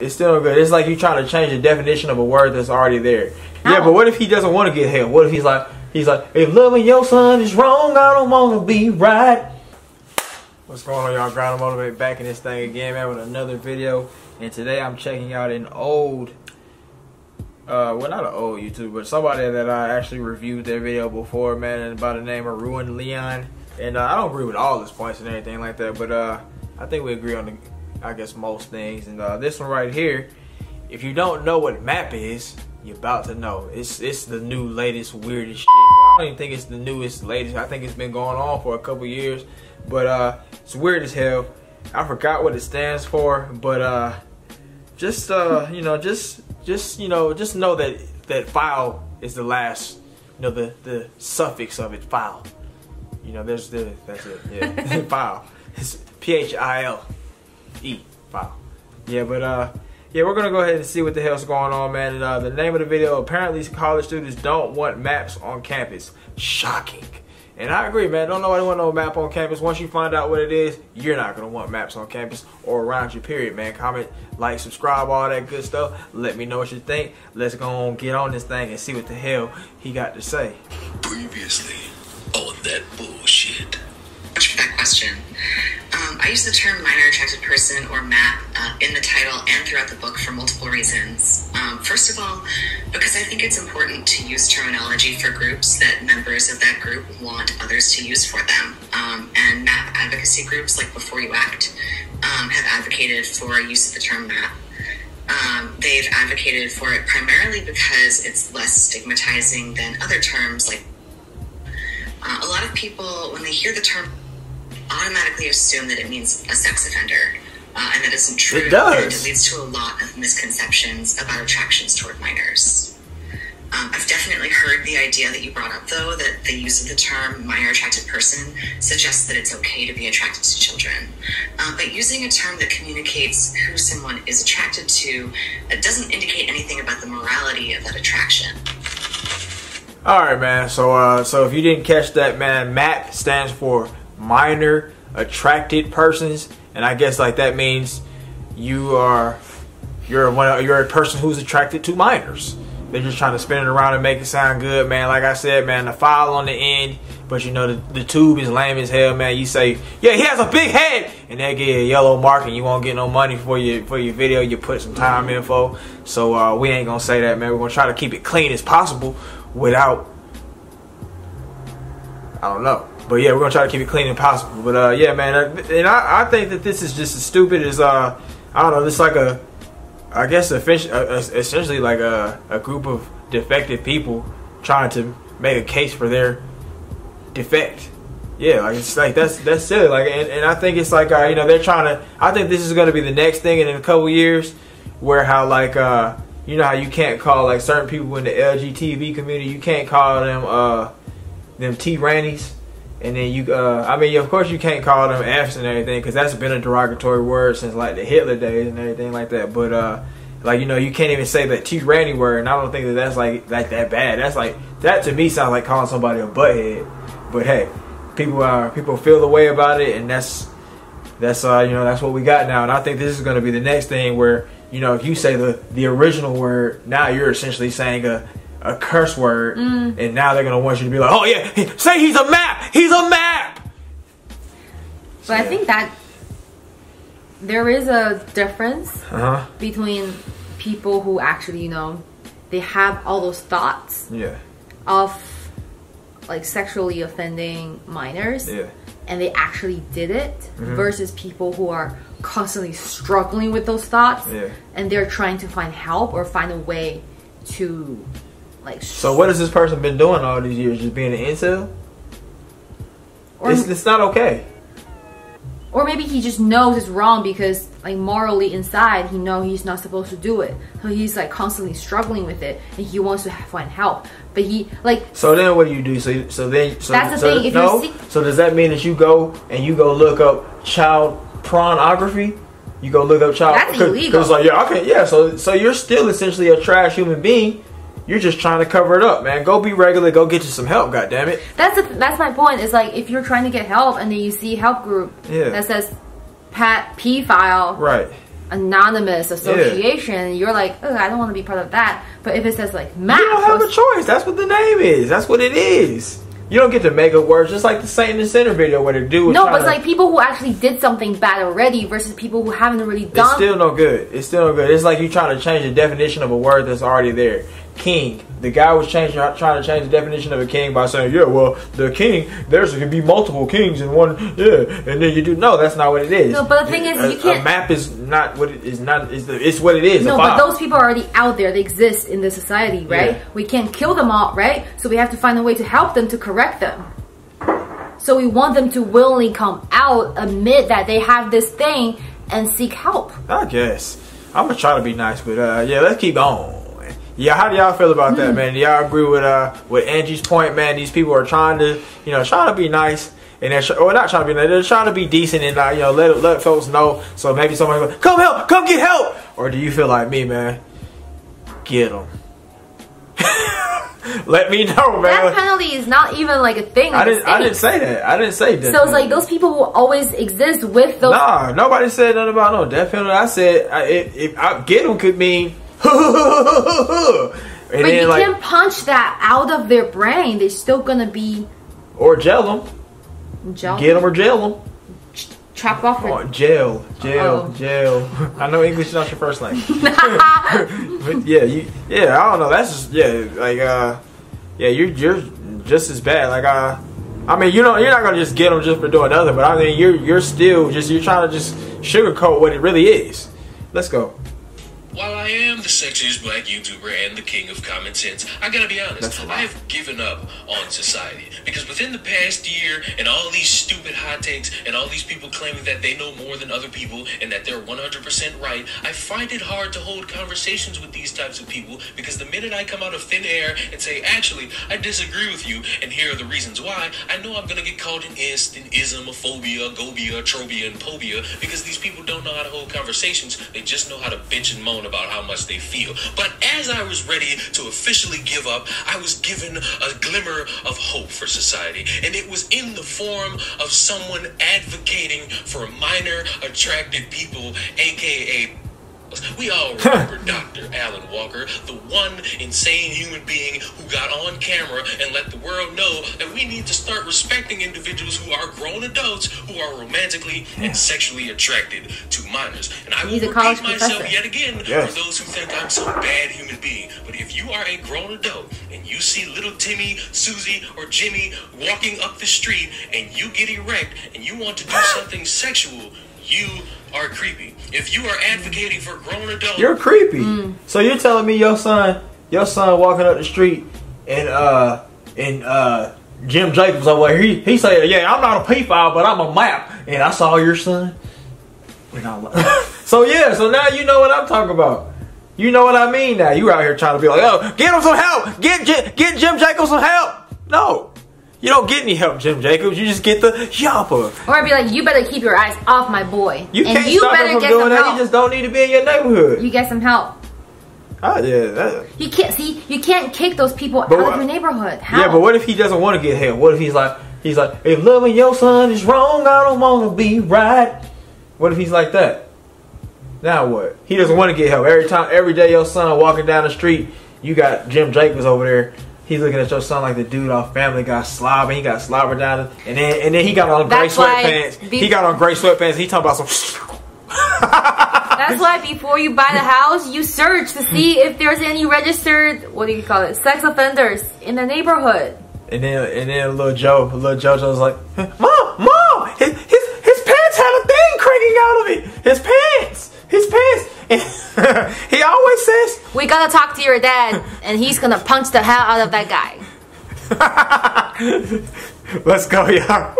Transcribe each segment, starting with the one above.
It's still good. It's like you trying to change the definition of a word that's already there. Yeah, but what if he doesn't want to get help? What if he's like, he's like, if loving your son is wrong, I don't want to be right. What's going on, y'all? Grind and Motivate back in this thing again, man, with another video. And today I'm checking out an old, uh, well, not an old YouTube, but somebody that I actually reviewed their video before, man, and by the name of Ruined Leon. And uh, I don't agree with all his points and everything like that, but uh, I think we agree on the I guess most things. And uh, this one right here, if you don't know what map is, you're about to know. It's it's the new latest weirdest shit. I don't even think it's the newest latest. I think it's been going on for a couple years, but uh, it's weird as hell. I forgot what it stands for, but uh, just uh, you know, just just you know, just know that that file is the last, you know, the the suffix of it, file. You know, there's the that's it, yeah, file. It's P H I L. E file. Yeah, but uh, yeah, we're gonna go ahead and see what the hell's going on, man. And uh, the name of the video: apparently, college students don't want maps on campus. Shocking. And I agree, man. Don't nobody want no map on campus. Once you find out what it is, you're not gonna want maps on campus or around you. Period, man. Comment, like, subscribe, all that good stuff. Let me know what you think. Let's go on, get on this thing and see what the hell he got to say. Previously on that bullshit. That question. Um, I use the term minor attracted person or MAP uh, in the title and throughout the book for multiple reasons. Um, first of all, because I think it's important to use terminology for groups that members of that group want others to use for them. Um, and MAP advocacy groups like B4U-ACT um, have advocated for use of the term MAP. Um, they've advocated for it primarily because it's less stigmatizing than other terms like uh, a lot of people, when they hear the term automatically assume that it means a sex offender. Uh, and that isn't true. It does. And it leads to a lot of misconceptions about attractions toward minors. Um, I've definitely heard the idea that you brought up, though, that the use of the term minor attracted person suggests that it's okay to be attracted to children. Uh, but using a term that communicates who someone is attracted to uh, doesn't indicate anything about the morality of that attraction. All right, man. So, uh, so if you didn't catch that, man, MAP stands for minor attracted persons, and I guess like that means you are you're one you're a person who's attracted to minors. They're just trying to spin it around and make it sound good, man. Like I said, man, the file on the end, but you know the, the tube is lame as hell, man. You say, yeah, he has a big head, and they get a yellow mark, and you won't get no money for your for your video. You put some time info, so uh, we ain't gonna say that, man. We're gonna try to keep it clean as possible without I don't know. But yeah, we're gonna try to keep it clean and possible. But uh, yeah, man, and I, I think that this is just as stupid as uh, I don't know, just like a, I guess essentially like a, a group of defective people trying to make a case for their defect. Yeah, like it's like that's that's silly. Like, and, and I think it's like uh, you know they're trying to. I think this is gonna be the next thing in a couple years, where how like uh, you know how you can't call like certain people in the LGTV community, you can't call them uh, them T Rannies and then you, uh, I mean, of course you can't call them F's and everything because that's been a derogatory word since like the Hitler days and everything like that. But uh, like you know, you can't even say that T Randy word, and I don't think that that's like like that bad. That's like that to me sounds like calling somebody a butthead. But hey, people are people feel the way about it, and that's that's uh you know that's what we got now. And I think this is going to be the next thing where you know if you say the the original word, now you're essentially saying a a curse word, mm. and now they're gonna want you to be like, oh yeah, say he's a map, he's a map. But so, I think that there is a difference uh-huh. between people who actually, you know, they have all those thoughts yeah. of like sexually offending minors. Yeah. And they actually did it mm-hmm. versus people who are constantly struggling with those thoughts yeah. and they're trying to find help or find a way to like. So what has this person been doing all these years? Just being an incel? Or it's, it's not okay. Or maybe he just knows it's wrong because like morally inside he know he's not supposed to do it. So he's like constantly struggling with it and he wants to find help. But he like So then what do you do? So so then so, That's the so, thing. If no, you're so does that mean that you go and you go look up child pornography? You go look up child That's illegal. Because like yeah, okay, yeah, so so you're still essentially a trash human being you're just trying to cover it up, man. Go be regular. Go get you some help. God damn it. That's a, that's my point. Is like if you're trying to get help and then you see help group yeah. that says Pat P file right anonymous association, you're like, oh, I don't want to be part of that. But if it says like Matt, You don't have a choice. That's what the name is. That's what it is. You don't get to make up words, just like the Saint in the Center video where the dude no, but it's to- like people who actually did something bad already versus people who haven't really done. It's still no good. It's still no good. It's like you're trying to change the definition of a word that's already there. King. The guy was changing, trying to change the definition of a king by saying, "Yeah, well, the king. There's could be multiple kings in one. Yeah, and then you do no. That's not what it is. No, but the thing is, a, you can't- A map is not what it is. Not is the. It's what it is. no, but those people are already out there. They exist in the society, right? Yeah. We can't kill them all, right? So we have to find a way to help them to correct them. So we want them to willingly come out, admit that they have this thing, and seek help. I guess I'm gonna try to be nice, but uh, yeah, let's keep on. Yeah, how do y'all feel about that, man? Do y'all agree with uh with Angie's point, man? These people are trying to, you know, trying to be nice. And they're, or not trying to be nice, they're trying to be decent and, uh, you know, let let folks know. So maybe somebody go, come help, come get help. Or do you feel like me, man? Get them. let me know, man. That penalty is not even like a thing. I didn't, I didn't say that. I didn't say that. So it's like those people will always exist with those. Nah, nobody said nothing about no death penalty. I said I, if, if I get them could mean, and but then you like can't punch that out of their brain. They're still gonna be or jail them, jail. get them or jail them. Trap off. Oh, jail, jail, Oh. jail. I know English is not your first language, but yeah, you, yeah, I don't know. That's just yeah, like uh, yeah, you're you're just as bad. Like uh, I mean, you know, you're not gonna just get them just for doing nothing, but I mean, you're you're still just you're trying to just sugarcoat what it really is. Let's go. While I am the sexiest black YouTuber and the king of common sense, I gotta be honest, That's a lie. I have given up on society. Because within the past year, and all these stupid hot takes, and all these people claiming that they know more than other people, and that they're 100% right, I find it hard to hold conversations with these types of people, because the minute I come out of thin air and say, actually, I disagree with you, and here are the reasons why, I know I'm gonna get called an ist, an ism, a phobia, gobia, trobia, and pobia, because these people don't know how to hold conversations, they just know how to bitch and moan about how much they feel. But as I was ready to officially give up, I was given a glimmer of hope for society. And it was in the form of someone advocating for minor attracted people, aka we all remember Dr. Allyn Walker, the one insane human being who got on camera and let the world know that we need to start respecting individuals who are grown adults who are romantically and sexually attracted to minors. And I will He's a repeat myself professor. yet again Yes. for those who think I'm some bad human being. But if you are a grown adult and you see little Timmy, Susie, or Jimmy walking up the street and you get erect and you want to do something sexual, you are creepy. If you are advocating for grown adults, You're creepy. Mm. So you're telling me your son, your son walking up the street and uh and uh Jim Jacobs over there, he he said, Yeah, I'm not a pedophile, but I'm a map. And I saw your son. So yeah, so now you know what I'm talking about. You know what I mean now. You out here trying to be like, oh, get him some help. Get Jim, get Jim Jacobs some help. No. You don't get any help, Jim Jacobs. You just get the yapper. Or I'd be like, you better keep your eyes off my boy, You and can't you stop better him from get doing that. help. You just don't need to be in your neighborhood. you get some help. Ah, yeah, that, You can't see. You can't kick those people But out of your neighborhood. How? Yeah, but what if he doesn't want to get help? What if he's like, he's like, if loving your son is wrong, I don't want to be right. What if he's like that? Now what? He doesn't want to get help. Every time, every day your son walking down the street, you got Jim Jacobs over there. He's looking at your son like the dude off Family Guy slobbing. He got slobber down, and then and then he got on gray That's sweatpants. be- he got on gray sweatpants. He talking about some. That's why before you buy the house, you search to see if there's any registered, what do you call it, sex offenders in the neighborhood. And then and then little Joe, little JoJo was like, "Mom, mom, his his his pants have a thing cranking out of it. His pants, his pants." And he always says, We gotta talk to your dad, and he's gonna punch the hell out of that guy. "Let's go, y'all."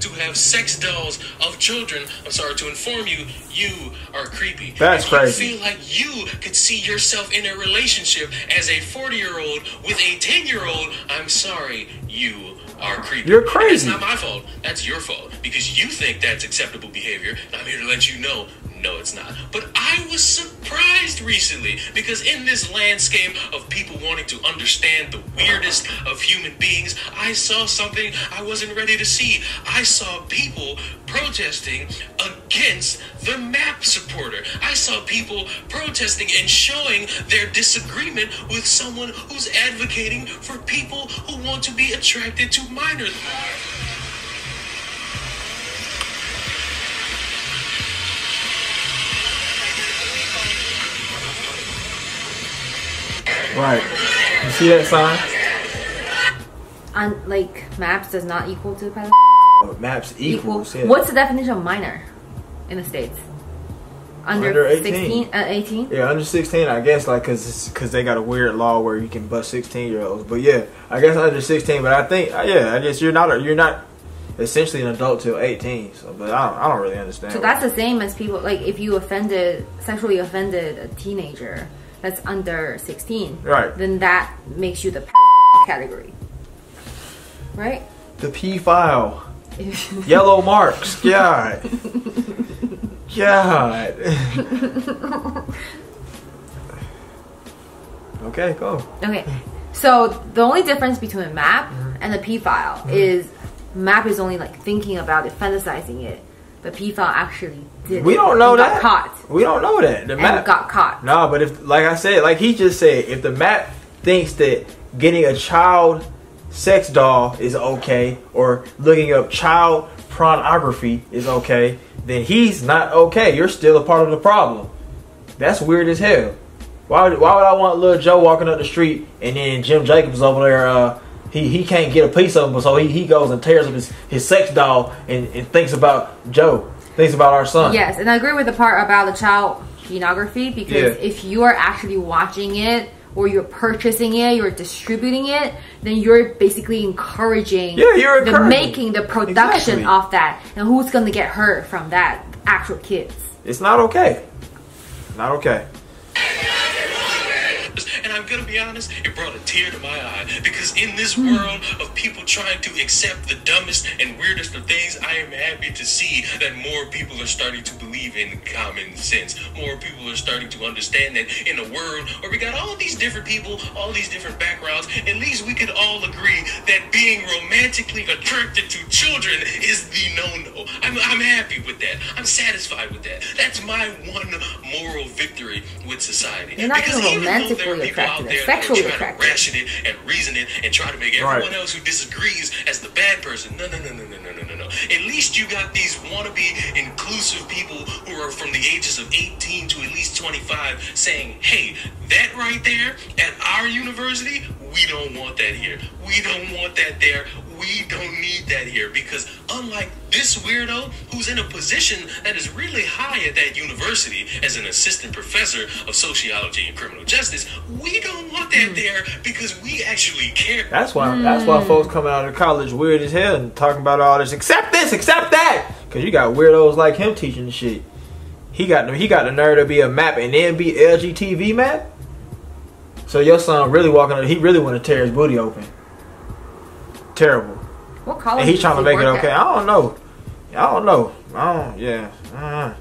to have sex dolls of children. I'm sorry to inform you, you are creepy. That's if you feel like you could see yourself in a relationship as a 40 year old with a 10 year old, I'm sorry, you are creepy. You're And crazy. That's not my fault. That's your fault because you think that's acceptable behavior. And I'm here to let you know. No, it's not. But I was surprised recently because in this landscape of people wanting to understand the weirdest of human beings, I saw something I wasn't ready to see. I saw people protesting against the MAP supporter. I saw people protesting and showing their disagreement with someone who's advocating for people who want to be attracted to minors. Right. You see that sign? On like maps does not equal to pedophile. Oh, maps Equal. equals. Yeah. What's the definition of minor in the states? Under, Under 18. 16, uh, 18? Yeah, under 16, I guess, like, cause, cause they got a weird law where you can bust 16 year olds. But yeah, I guess under 16. But I think, uh, yeah, I guess you're not, a, you're not essentially an adult till 18. So, but I don't, I don't really understand. So that's the same as people like if you offended sexually offended a teenager that's under 16. Right. Then that makes you the category. Right? the P file, yellow marks. God, God. okay, go. Okay. So the only difference between MAP and the P file Mm-hmm. is MAP is only like thinking about it, fantasizing it. But P file actually did. We don't know and that. Got caught. We don't know that. The And map got caught. No, but if, like I said, like he just said, if the map thinks that getting a child sex doll is okay, or looking up child pornography is okay, then he's not okay. You're still a part of the problem. That's weird as hell. Why would, why would I want little Joe walking up the street and then Jim Jacobs over there? Uh, he, he can't get a piece of him, so he, he goes and tears up his, his sex doll and, and thinks about Joe, thinks about our son. Yes, and I agree with the part about the child pornography because Yeah. if you are actually watching it or you're purchasing it, you're distributing it, then you're basically encouraging Yeah, you're the encouraging. making, the production Exactly. of that. And who's gonna get hurt from that? Actual kids. It's not okay. Not okay. I'm gonna be honest, it brought a tear to my eye because in this hmm. world of people trying to accept the dumbest and weirdest of things, I am happy to see that more people are starting to believe in common sense. More people are starting to understand that in a world where we got all these different people, all these different backgrounds, at least we could all agree that being romantically attracted to children is the no-no. I'm, I'm happy with that. I'm satisfied with that. That's my one moral victory with society. You're not Because even romantically there are people attracted, out there sexually that will try attracted. to ration it and reason it and try to make Right. everyone else who disagrees as the bad person. No, no, no, no, no, no, no, no, no. At least you got these wannabe inclusive people who are from the ages of 18 to at least 25 saying, hey, that right there at our university, we don't want that here. We don't want that there. We don't need that here because unlike this weirdo who's in a position that is really high at that university as an assistant professor of sociology and criminal justice, we don't want that hmm. there because we actually care. That's why. That's why hmm. folks coming out of college weird as hell and talking about all this. Accept this, accept that. Cause you got weirdos like him teaching the shit. He got he got the nerve to be a map and then be LGTV map. So your son really walking. He really want to tear his booty open. Terrible. What college? And he's trying to make it okay. at? I don't know. I don't know. I don't. Yeah. Uh,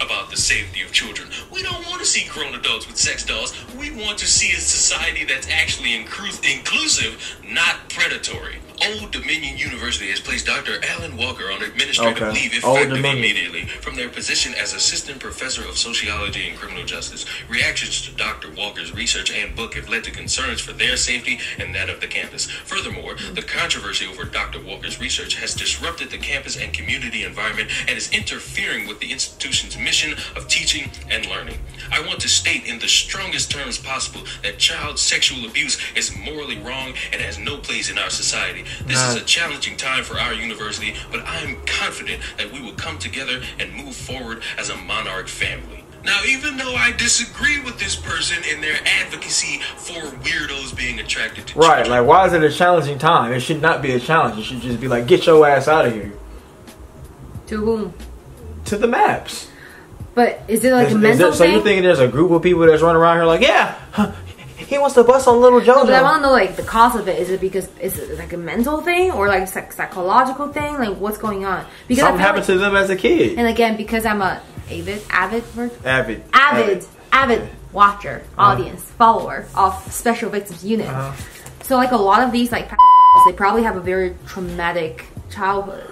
about the safety of children. We don't want to see grown adults with sex dolls. We want to see a society that's actually inclusive, not predatory. Old Dominion University has placed Dr. Allyn Walker on administrative Okay. leave effective immediately from their position as assistant professor of sociology and criminal justice. Reactions to Dr. Walker's research and book have led to concerns for their safety and that of the campus. Furthermore, hmm. the controversy over Dr. Walker's research has disrupted the campus and community environment and is interfering with the institution's mission of teaching and learning. I want to state in the strongest terms possible that child sexual abuse is morally wrong and has no place in our society. This is a challenging time for our university, but I am confident that we will come together and move forward as a monarch family. Now, even though I disagree with this person in their advocacy for weirdos being attracted to right. children, Like, why is it a challenging time? It should not be a challenge. It should just be like, get your ass out of here. To whom? To the maps. But is it like Is- a mental there- so you thinking there's a group of people that's running around here like, yeah, huh, he wants to bust on little No, but I want to know like the cause of it. Is it because is it like a mental thing or like psych- psychological thing? Like what's going on? Because Something happened like, to them as a kid. and again because I'm a avid avid ver- Avid. avid avid watcher, audience, follower of Special Victims Unit. Uh-huh. So like a lot of these like they probably have a very traumatic childhood.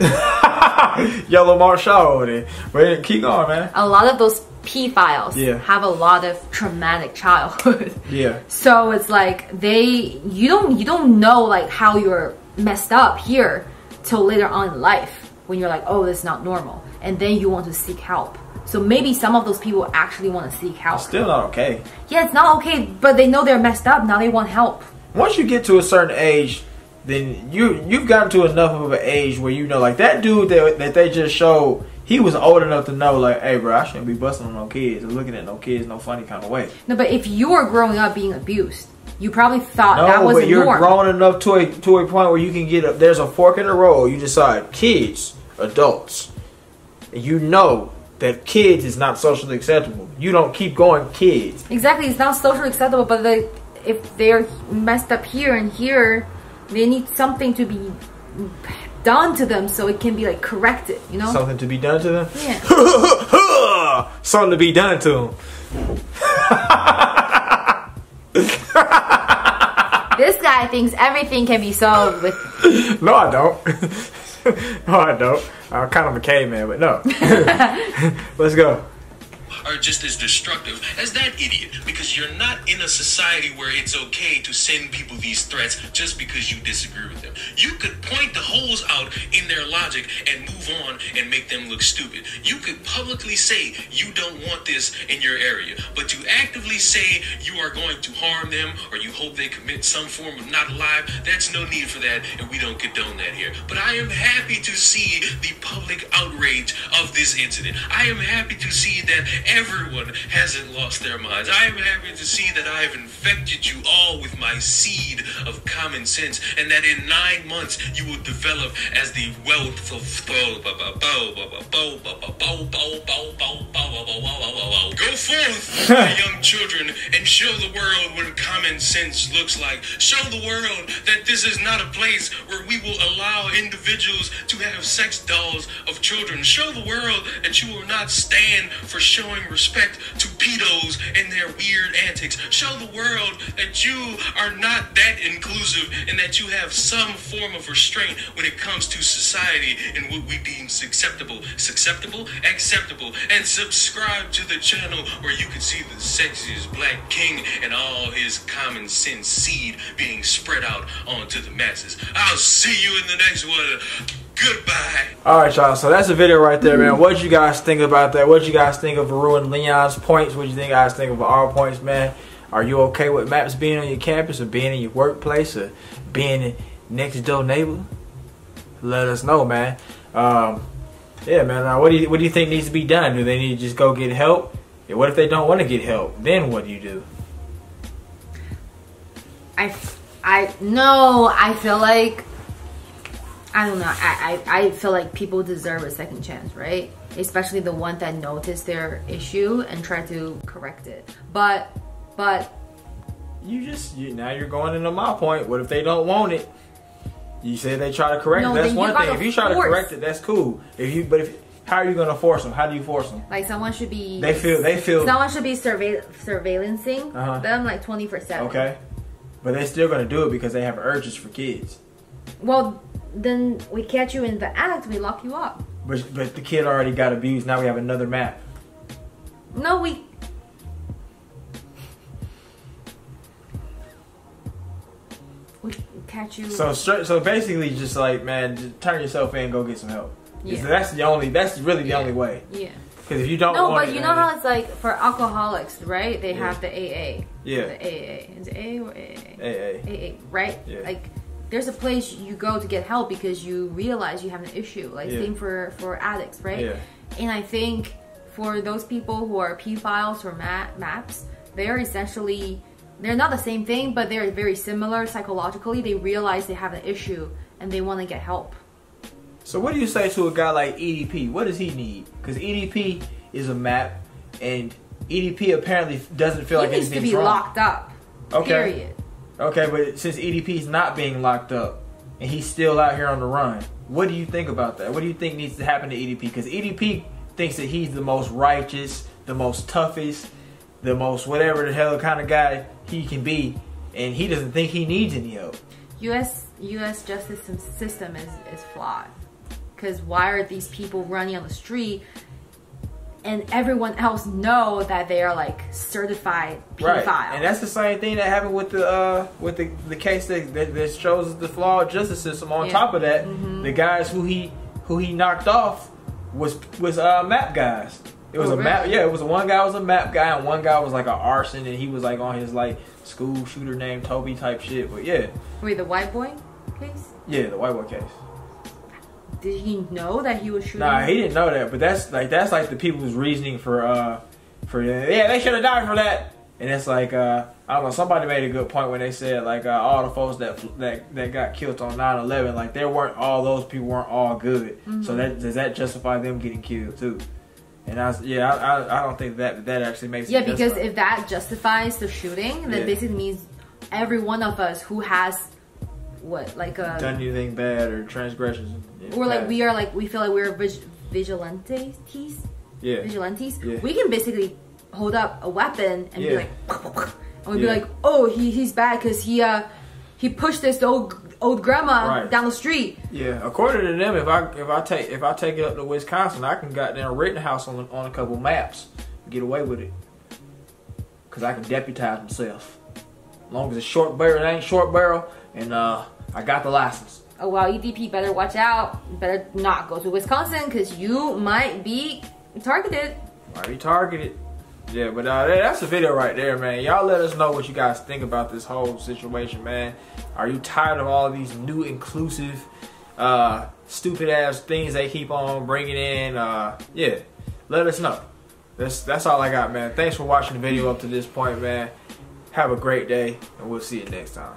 Yellow Marshall over there. But keep going, man. A lot of those P files Yeah. have a lot of traumatic childhood. Yeah. So it's like they you don't you don't know like how you're messed up here till later on in life when you're like, oh, this is not normal. And then you want to seek help. So maybe some of those people actually want to seek help. Still not okay. Yeah, it's not okay, but they know they're messed up. Now they want help. Once you get to a certain age, then you you've gotten to enough of an age where you know, like that dude that that they just showed, he was old enough to know, like, hey, bro, I shouldn't be busting on no kids or looking at no kids no funny kind of way. No, but if you were growing up being abused, you probably thought No, that was but you're norm. grown enough to a to a point where you can get a, there's a fork in the road. You decide kids, adults. And you know that kids is not socially acceptable. You don't keep going kids. Exactly, it's not socially acceptable, but the, if they're messed up here and here, they need something to be done to them so it can be like corrected, you know? Something to be done to them. yeah. Something to be done to them. This guy thinks everything can be solved with. No, I don't. no, I don't. I'm kind of a caveman, but no. Let's go. Are just as destructive as that idiot because you're not in a society where it's okay to send people these threats just because you disagree with them. You could holes out in their logic and move on and make them look stupid. You could publicly say you don't want this in your area, but to actively say you are going to harm them or you hope they commit some form of not alive, that's no need for that and we don't condone that here. But I am happy to see the public outrage of this incident. I am happy to see that everyone hasn't lost their minds. I am happy to see that I have infected you all with my seed of common sense and that in nine months you will develop as the wealth of Go forth, my young children, and show the world what common sense looks like. Show the world that this is not a place where we will allow individuals to have sex dolls of children. Show the world that you will not stand for showing respect to pedos and their weird antics. Show the world that you are not that inclusive and that you have some form of restraint when it comes to society and what we deem acceptable. Acceptable? Acceptable. And subscribe to the channel where you can see the sexiest black king and all his common sense seed being spread out onto the masses. I'll see you in the next one. Goodbye. All right, y'all. So that's the video right there, man. What you guys think about that? What you guys think of Veru and Leon's points? What you think guys think of our points, man? Are you okay with maps being on your campus or being in your workplace or being next door neighbor? Let us know, man. Um, yeah, man. Now, what do you what do you think needs to be done? Do they need to just go get help? Yeah, what if they don't want to get help? Then what do you do? I, I no, I feel like I don't know. I, I, I feel like people deserve a second chance, right? Especially the one that noticed their issue and try to correct it. But but You just you, now you're going into my point. What if they don't want it? You say they try to correct No, it. That's one thing. If you try to correct it, that's cool. If you but if how are you gonna force them? How do you force them? like someone should be They feel they feel someone should be surveil surveillancing Uh-huh. them like twenty four seven. okay, but they're still gonna do it because they have urges for kids. Well, then we catch you in the act, we lock you up. But but the kid already got abused. Now we have another map. No, we. We catch you. So so basically, just like man, just turn yourself in, go get some help. Yeah. That's the only. That's really the Yeah. only way. yeah. Because if you don't No, but you know then- how it's like for alcoholics, right? They Yeah. have the AA. Yeah. The AA. Is it AA or AA? Hey. AA, right? Yeah. Like, there's a place you go to get help because you realize you have an issue. Like, Yeah. same for for addicts, right? Yeah. And I think for those people who are P files or ma- maps, they're essentially they're not the same thing, but they're very similar psychologically. They realize they have an issue and they want to get help. So what do you say to a guy like EDP? What does he need? Because EDP is a map, and EDP apparently doesn't feel he like needs to be wrong. locked up. Okay. Period. Okay, but since EDP's not being locked up, and he's still out here on the run, what do you think about that? What do you think needs to happen to EDP? Because EDP thinks that he's the most righteous, the most toughest, the most whatever the hell kind of guy he can be, and he doesn't think he needs any help. U.S. U.S. justice system is is flawed. Because why are these people running on the street? And everyone else know that they are like certified pedophiles. Right, and that's the same thing that happened with the uh, with the, the case that, that, that shows the flawed justice system. On Yeah. top of that, Mhm. the guys who he who he knocked off was was uh, map guys. It was Oh, a map, really? yeah. It was one guy was a map guy, and one guy was like an arson, and he was like on his like school shooter named Toby type shit. But yeah, Wait, the white boy case? yeah, the white boy case. Did he know that he was shooting? Nah, he didn't know that, but that's like that's like the people's reasoning for uh for yeah they should have died for that. And it's like uh I don't know somebody made a good point when they said like uh, all the folks that that that got killed on 9/11 like there weren't all those people weren't all good. Mm-hmm. So that does that justify them getting killed too? And I was, yeah I, I I don't think that that actually makes Yeah, because justify- if that justifies the shooting, that Yeah. basically means every one of us who has what like a done anything bad or transgressions or like we are like we feel like we're vig- vigilantes, yeah vigilantes. Yeah. We can basically hold up a weapon and be like, and we'd Yeah. be like, oh, he he's bad because he uh he pushed this old old grandma Right. down the street. Yeah, according to them, if I if I take if I take it up to Wisconsin, I can goddamn Rittenhouse on on a couple maps, get away with it, cause I can deputize myself. As long as it's short barrel, it ain't short barrel, and uh, I got the license. Oh wow, EDP better watch out. Better not go to Wisconsin because you might be targeted. Are you targeted? Yeah, but uh, that's the video right there, man. Y'all let us know what you guys think about this whole situation, man. Are you tired of all these new inclusive, uh, stupid ass things they keep on bringing in? Uh, yeah, let us know. That's that's all I got, man. Thanks for watching the video up to this point, man. Have a great day, and we'll see you next time.